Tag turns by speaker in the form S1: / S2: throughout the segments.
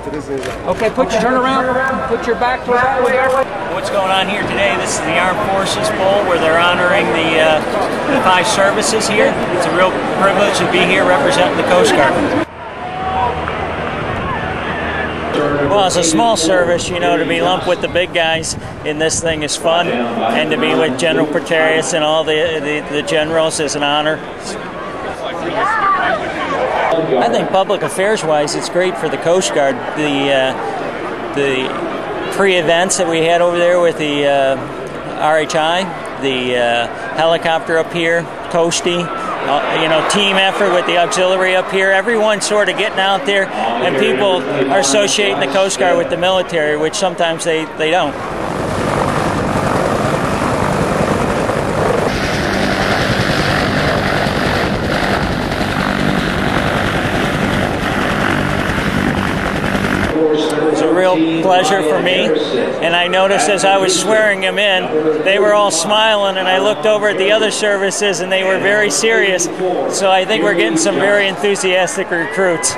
S1: Okay, put your turn around. Put your back to way.
S2: What's going on here today? This is the Armed Forces Bowl where they're honoring the, uh, the five services here. It's a real privilege to be here representing the Coast Guard. Well, it's a small service, you know, to be lumped with the big guys in this thing is fun, and to be with General Petraeus and all the, the, the generals is an honor. I think public affairs wise, it's great for the Coast Guard. The uh, the pre-events that we had over there with the uh, RHI, the uh, helicopter up here, Coastie, uh, you know, team effort with the auxiliary up here. Everyone sort of getting out there, and people are associating the Coast Guard with the military, which sometimes they, they don't. Was a real pleasure for me. And I noticed as I was swearing them in, they were all smiling, and I looked over at the other services, and they were very serious. So I think we're getting some very enthusiastic recruits.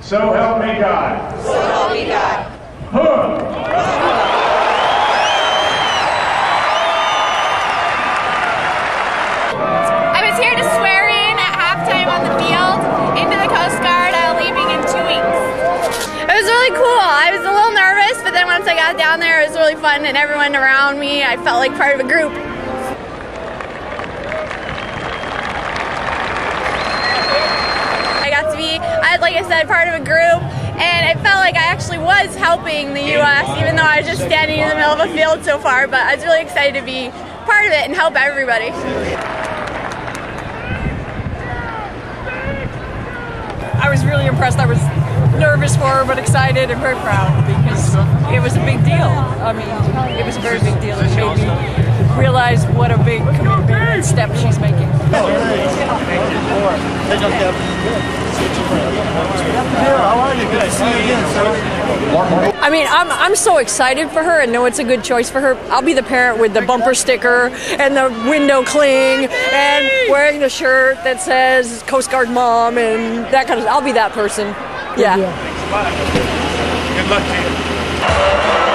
S3: So help me God.
S4: So help me God.
S5: I got down there, it was really fun, and everyone around me, I felt like part of a group. I got to be, I like I said, part of a group, and I felt like I actually was helping the U.S., even though I was just standing in the middle of a field so far. But I was really excited to be part of it and help everybody.
S6: I was really impressed. I was nervous for her, but excited and very proud because it was a big deal. I mean, it was a very big deal. It made me realize what a big commitment and step she's making. I mean, I'm, I'm so excited for her and know it's a good choice for her. I'll be the parent with the bumper sticker and the window cling and wearing the shirt that says Coast Guard Mom and that kind of I'll be that person. Yeah.
S3: Good luck to you.